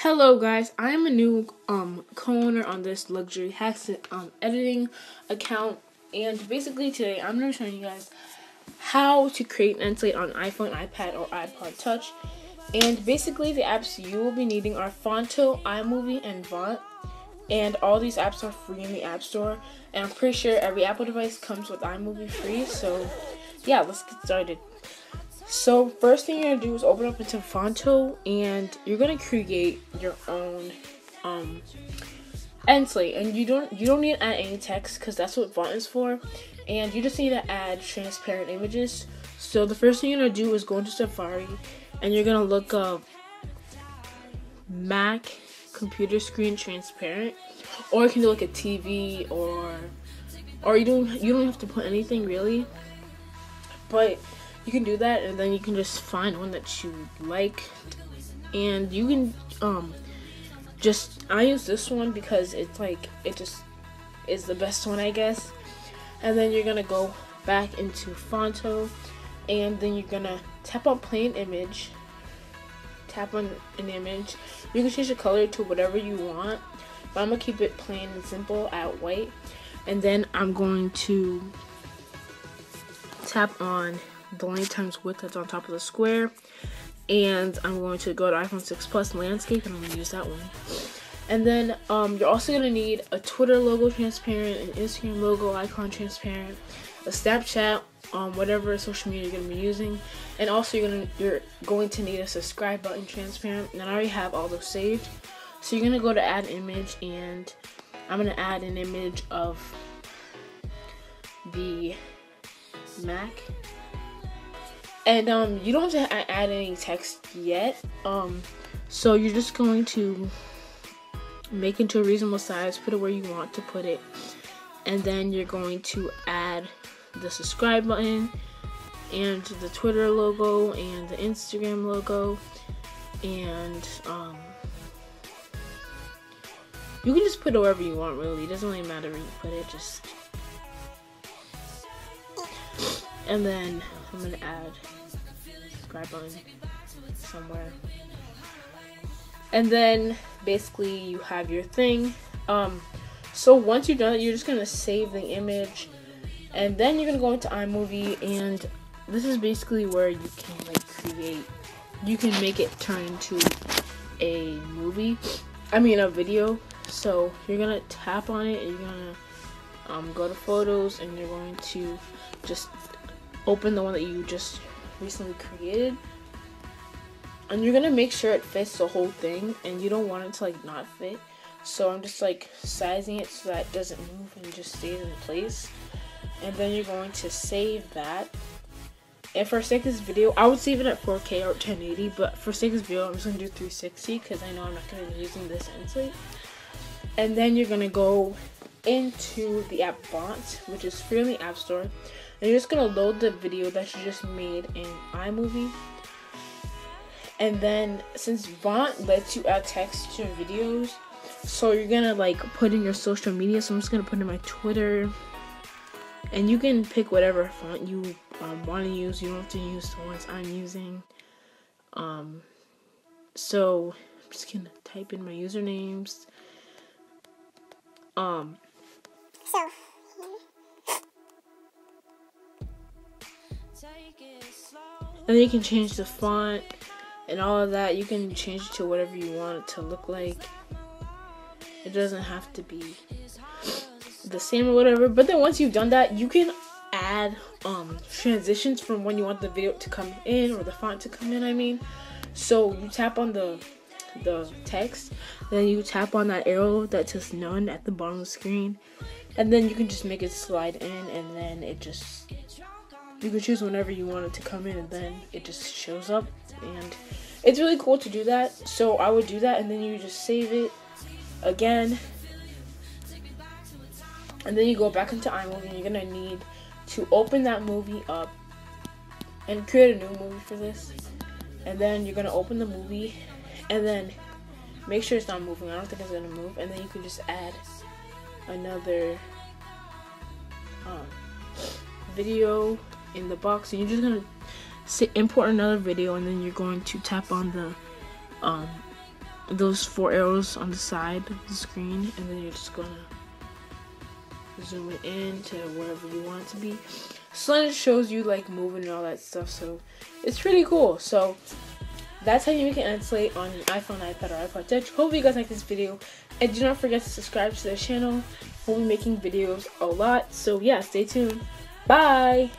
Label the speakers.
Speaker 1: Hello guys, I am a new um co-owner on this luxury hacks um editing account and basically today I'm going to showing you guys how to create an end slate on iPhone, iPad or iPod Touch. And basically the apps you will be needing are Phonto, iMovie and Vont. And all these apps are free in the App Store. And I'm pretty sure every Apple device comes with iMovie free. So yeah, let's get started. So first thing you're gonna do is open up into Phonto and you're gonna create your own um end slate. And you don't you don't need to add any text because that's what font is for. And you just need to add transparent images. So the first thing you're gonna do is go into Safari and you're gonna look up Mac computer screen transparent. Or you can do like a TV or or you don't you don't have to put anything really. But you can do that and then you can just find one that you like. And you can um just I use this one because it's like it just is the best one I guess. And then you're gonna go back into Phonto and then you're gonna tap on plain image. Tap on an image. You can change the color to whatever you want but I'm gonna keep it plain and simple at white. And then I'm going to tap on the length times width that's on top of the square. And I'm going to go to iPhone 6 Plus landscape and I'm going to use that one. And then um, you're also going to need a Twitter logo transparent, an Instagram logo icon transparent, a Snapchat, um, whatever social media you're going to be using. And also you're to you're going to need a subscribe button transparent. And I already have all those saved. So you're going to go to add image and I'm going to add an image of the Mac and um, you don't have to add any text yet. Um, so you're just going to make it to a reasonable size, put it where you want to put it, and then you're going to add the subscribe button and the Twitter logo and the Instagram logo. And um, you can just put it wherever you want really. It doesn't really matter where you put it just. And then I'm gonna add subscribe button somewhere. And then basically you have your thing. Um, so once you're done, you're just gonna save the image, and then you're gonna go into iMovie, and this is basically where you can like create. You can make it turn into a movie. I mean a video. So you're gonna tap on it, and you're gonna um, go to photos, and you're going to just open the one that you just recently created. And you're gonna make sure it fits the whole thing and you don't want it to like not fit. So I'm just like sizing it so that it doesn't move and just stays in place. And then you're going to save that. And for sake of this video I would save it at 4k or 1080 but for sake of this video I'm just gonna do 360 because I know I'm not gonna be using this end and then you're gonna go into the app Vont which is free in the app store and you're just gonna load the video that you just made in iMovie. And then since Vont lets you add text to your videos, so you're gonna like put in your social media. So I'm just gonna put in my Twitter, and you can pick whatever font you um, want to use. You don't have to use the ones I'm using. Um, so I'm just gonna type in my usernames. Um. So And then you can change the font and all of that. You can change it to whatever you want it to look like. It doesn't have to be the same or whatever. But then once you've done that, you can add um, transitions from when you want the video to come in or the font to come in. I mean, so you tap on the the text, then you tap on that arrow that says none at the bottom of the screen, and then you can just make it slide in, and then it just you can choose whenever you want it to come in and then it just shows up and it's really cool to do that. So i would do that and then you just save it again and then you go back into iMovie and you're gonna need to open that movie up and create a new movie for this and then you're gonna open the movie and then make sure it's not moving. I don't think it's gonna move and then you can just add another um, video in the box and you're just gonna say, import another video and then you're going to tap on the um, those four arrows on the side of the screen, and then you're just gonna zoom it in to wherever you want it to be. So it shows you like moving and all that stuff. So it's pretty cool. So that's how you make an on an iPhone, iPad, or iPod Touch. Hope you guys like this video. And do not forget to subscribe to the channel. We'll be making videos a lot. So yeah, stay tuned. Bye!